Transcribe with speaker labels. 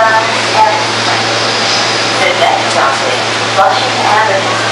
Speaker 1: John F. Vivek Johnson, Washington Avenue.